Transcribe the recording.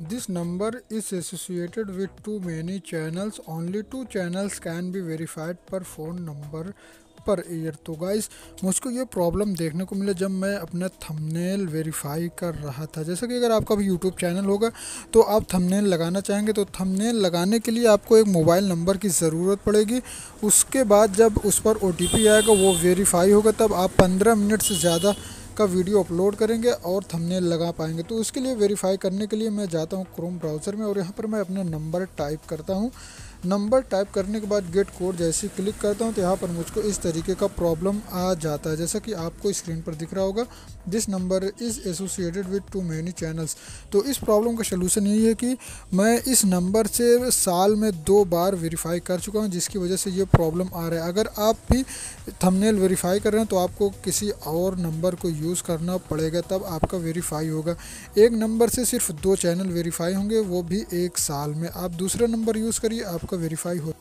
This number is associated with too many channels. Only two channels can be verified per phone number पर year तो guys मुझको ये problem देखने को मिला जब मैं अपना थंबनेल वेरीफाई कर रहा था। जैसे कि अगर आपका भी यूट्यूब चैनल होगा तो आप थंबनेल लगाना चाहेंगे तो थंबनेल लगाने के लिए आपको एक मोबाइल नंबर की ज़रूरत पड़ेगी। उसके बाद जब उस पर OTP आएगा, वो वेरीफाई होगा, तब आप पंद्रह मिनट से ज़्यादा का वीडियो अपलोड करेंगे और थंबनेल लगा पाएँगे। तो उसके लिए वेरीफाई करने के लिए मैं जाता हूँ क्रोम ब्राउज़र में और यहाँ पर मैं अपना नंबर टाइप करता हूँ। नंबर टाइप करने के बाद गेट कोड जैसे क्लिक करता हूँ तो यहाँ पर मुझको इस तरीके का प्रॉब्लम आ जाता है। जैसा कि आपको स्क्रीन पर दिख रहा होगा this number is associated with too many channels तो इस प्रॉब्लम का सोल्यूशन यही है कि मैं इस नंबर से साल में दो बार वेरीफाई कर चुका हूँ, जिसकी वजह से ये प्रॉब्लम आ रहा है। अगर आप भी थंबनेल वेरीफाई कर रहे हैं तो आपको किसी और नंबर को यूज़ करना पड़ेगा, तब आपका वेरीफाई होगा। एक नंबर से सिर्फ़ दो चैनल वेरीफाई होंगे, वो भी एक साल में। आप दूसरा नंबर यूज़ करिए, आप आपका वेरीफाई हो